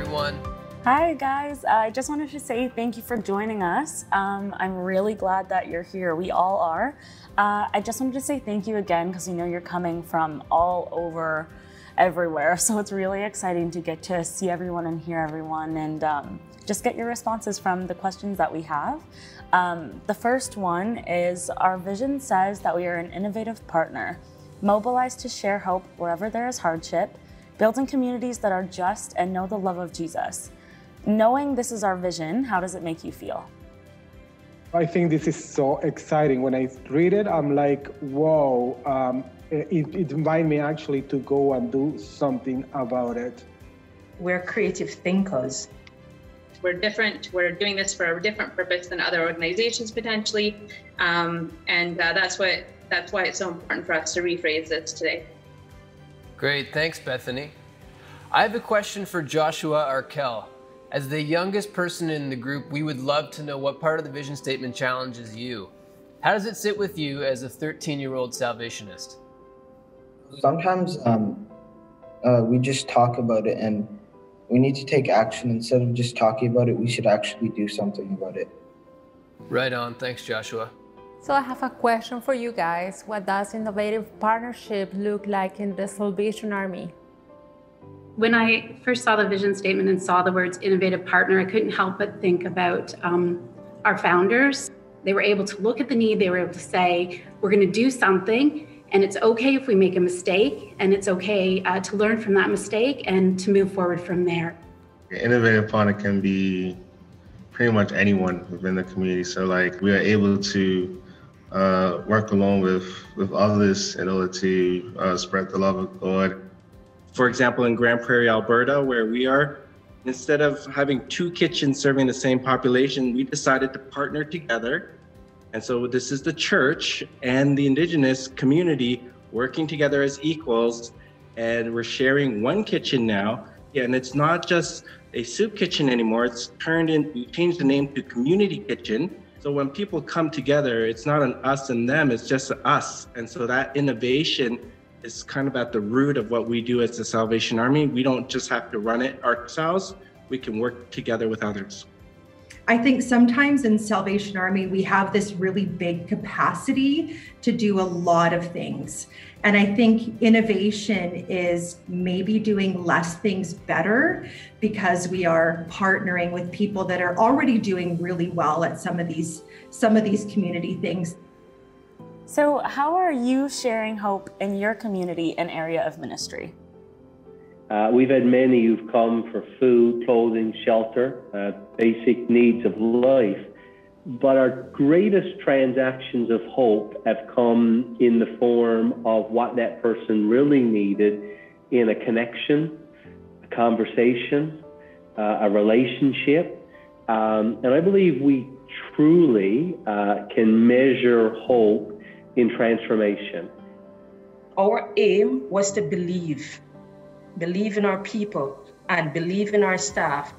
everyone. Hi, guys. I just wanted to say thank you for joining us. Um, I'm really glad that you're here. We all are. Uh, I just wanted to say thank you again because we know you're coming from all over everywhere. So it's really exciting to get to see everyone and hear everyone and um, just get your responses from the questions that we have. Um, the first one is Our vision says that we are an innovative partner, mobilized to share hope wherever there is hardship, building communities that are just and know the love of Jesus. Knowing this is our vision, how does it make you feel? I think this is so exciting. When I read it, I'm like, whoa, um, it, it invited me actually to go and do something about it. We're creative thinkers. We're different. We're doing this for a different purpose than other organizations potentially, um, and uh, that's what that's why it's so important for us to rephrase this today. Great, thanks, Bethany. I have a question for Joshua Arkell. As the youngest person in the group, we would love to know what part of the vision statement challenges you. How does it sit with you as a 13 year old salvationist? Sometimes um, uh, we just talk about it and we need to take action. Instead of just talking about it, we should actually do something about it. Right on, thanks, Joshua. So I have a question for you guys. What does innovative partnership look like in the Salvation Army? When I first saw the vision statement and saw the words innovative partner, I couldn't help but think about um, our founders. They were able to look at the need, they were able to say, we're going to do something, and it's okay if we make a mistake, and it's okay uh, to learn from that mistake and to move forward from there. Innovative partner can be pretty much anyone within the community. So, like, we are able to uh, work along with, with others in order to uh, spread the love of God for example, in Grande Prairie, Alberta, where we are, instead of having two kitchens serving the same population, we decided to partner together. And so this is the church and the indigenous community working together as equals. And we're sharing one kitchen now. Yeah, And it's not just a soup kitchen anymore. It's turned in, we changed the name to community kitchen. So when people come together, it's not an us and them, it's just us. And so that innovation is kind of at the root of what we do as the Salvation Army. We don't just have to run it ourselves, we can work together with others. I think sometimes in Salvation Army, we have this really big capacity to do a lot of things. And I think innovation is maybe doing less things better because we are partnering with people that are already doing really well at some of these some of these community things. So, how are you sharing hope in your community and area of ministry? Uh, we've had many who've come for food, clothing, shelter, uh, basic needs of life. But our greatest transactions of hope have come in the form of what that person really needed in a connection, a conversation, uh, a relationship. Um, and I believe we truly uh, can measure hope in transformation. Our aim was to believe, believe in our people and believe in our staff,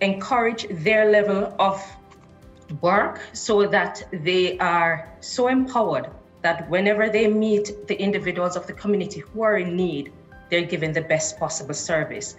encourage their level of work so that they are so empowered that whenever they meet the individuals of the community who are in need, they're given the best possible service.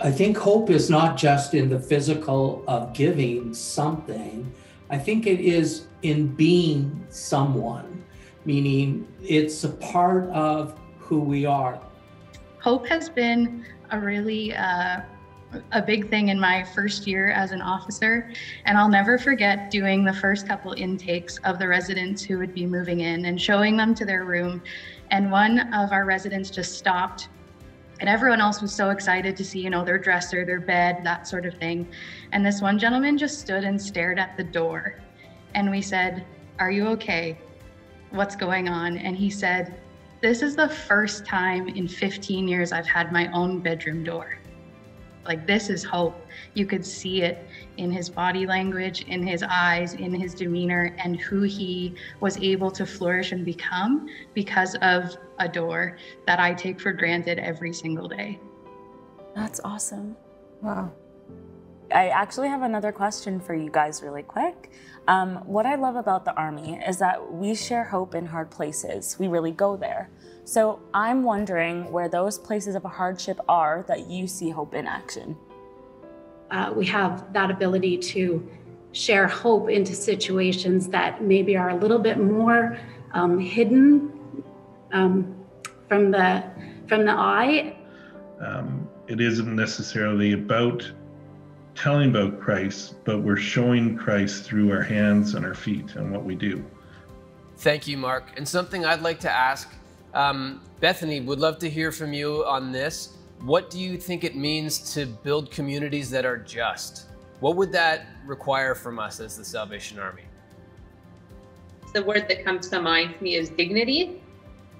I think hope is not just in the physical of giving something. I think it is in being someone, meaning it's a part of who we are. Hope has been a really uh, a big thing in my first year as an officer, and I'll never forget doing the first couple intakes of the residents who would be moving in and showing them to their room. And one of our residents just stopped and everyone else was so excited to see, you know, their dresser, their bed, that sort of thing. And this one gentleman just stood and stared at the door. And we said, Are you okay? What's going on? And he said, This is the first time in 15 years I've had my own bedroom door. like this is hope. You could see it in his body language, in his eyes, in his demeanor, and who he was able to flourish and become because of a door that I take for granted every single day. That's awesome. Wow. I actually have another question for you guys, really quick. Um, what I love about the Army is that we share hope in hard places. We really go there. So I'm wondering where those places of hardship are that you see hope in action. Uh, we have that ability to share hope into situations that maybe are a little bit more um, hidden um, from the from the eye. Um, it isn't necessarily about telling about Christ, but we're showing Christ through our hands and our feet and what we do. Thank you, Mark. And something I'd like to ask um, Bethany, would love to hear from you on this. What do you think it means to build communities that are just? What would that require from us as the Salvation Army? The word that comes to mind for me is dignity.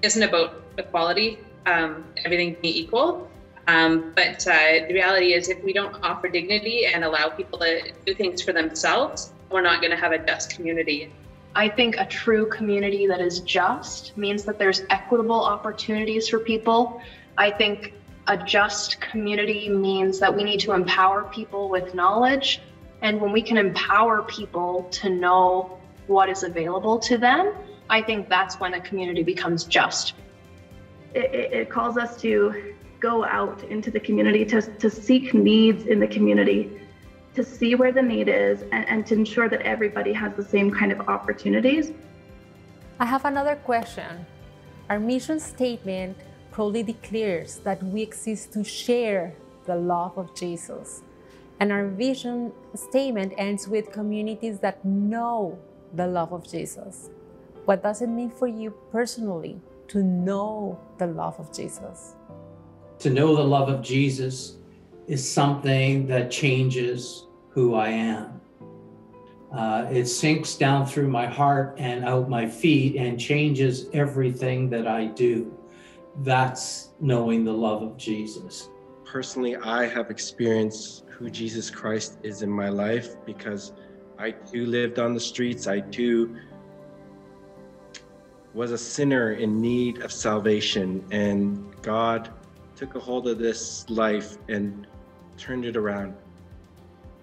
It isn't about equality, um, everything being equal. Um, but uh, the reality is, if we don't offer dignity and allow people to do things for themselves, we're not going to have a just community. I think a true community that is just means that there's equitable opportunities for people. I think a just community means that we need to empower people with knowledge. And when we can empower people to know what is available to them, I think that's when a community becomes just. It, it, it calls us to go out into the community, to, to seek needs in the community to see where the need is and, and to ensure that everybody has the same kind of opportunities. I have another question. Our mission statement probably declares that we exist to share the love of Jesus. And our vision statement ends with communities that know the love of Jesus. What does it mean for you personally to know the love of Jesus? To know the love of Jesus is something that changes who I am. Uh, it sinks down through my heart and out my feet and changes everything that I do. That's knowing the love of Jesus. Personally, I have experienced who Jesus Christ is in my life because I too lived on the streets. I too was a sinner in need of salvation, and God took a hold of this life and turned it around.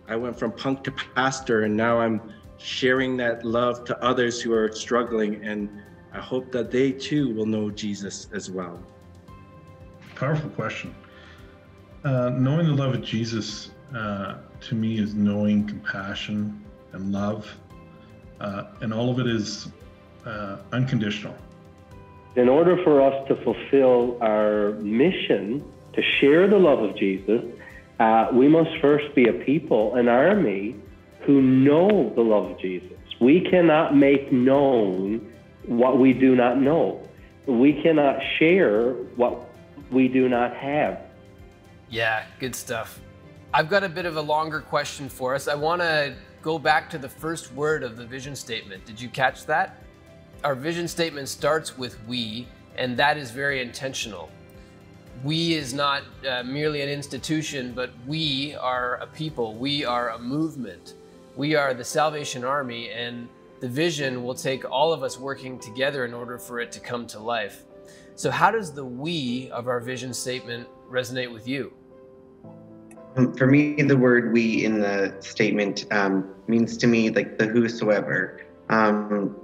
I went from punk to pastor, and now I'm sharing that love to others who are struggling. And I hope that they too will know Jesus as well. Powerful question. Uh, knowing the love of Jesus uh, to me is knowing compassion and love, uh, and all of it is uh, unconditional. In order for us to fulfill our mission to share the love of Jesus, uh, we must first be a people, an army, who know the love of Jesus. We cannot make known what we do not know. We cannot share what we do not have. Yeah, good stuff. I've got a bit of a longer question for us. I want to go back to the first word of the vision statement. Did you catch that? Our vision statement starts with we, and that is very intentional. We is not uh, merely an institution, but we are a people. We are a movement. We are the Salvation Army, and the vision will take all of us working together in order for it to come to life. So, how does the we of our vision statement resonate with you? Um, for me, the word we in the statement um, means to me like the whosoever. Um,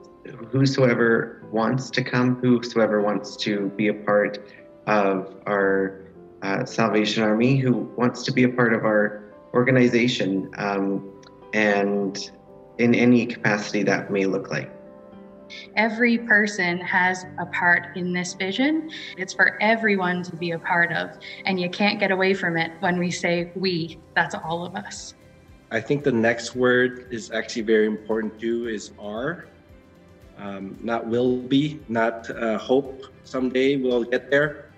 whosoever wants to come, whosoever wants to be a part of our uh, Salvation Army, who wants to be a part of our organization, um, and in any capacity that may look like. Every person has a part in this vision. It's for everyone to be a part of, and you can't get away from it when we say we. That's all of us. I think the next word is actually very important too, is are. Um, not will be, not uh, hope someday we'll get there.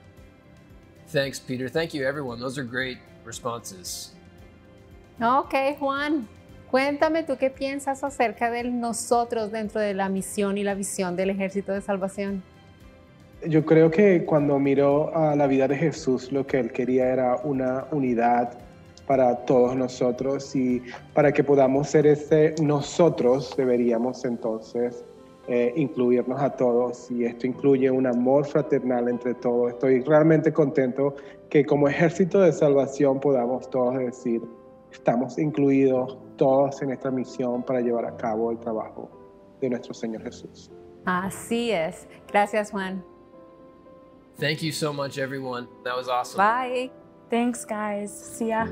Thanks, Peter. Thank you, everyone. Those are great responses. Ok, Juan. Cuéntame tú qué piensas acerca de nosotros dentro de la misión y la visión del Ejército de Salvación. Yo creo que cuando miró a la vida de Jesús, lo que él quería era una unidad para todos nosotros y para que podamos ser ese nosotros deberíamos entonces eh, incluirnos a todos y esto incluye un amor fraternal entre todos. Estoy realmente contento que como ejército de salvación podamos todos decir, estamos incluidos todos en esta misión para llevar a cabo el trabajo de nuestro Señor Jesús. Así es. Gracias, Juan. Thank you so much, everyone. That was awesome. Bye. Thanks, guys. See ya.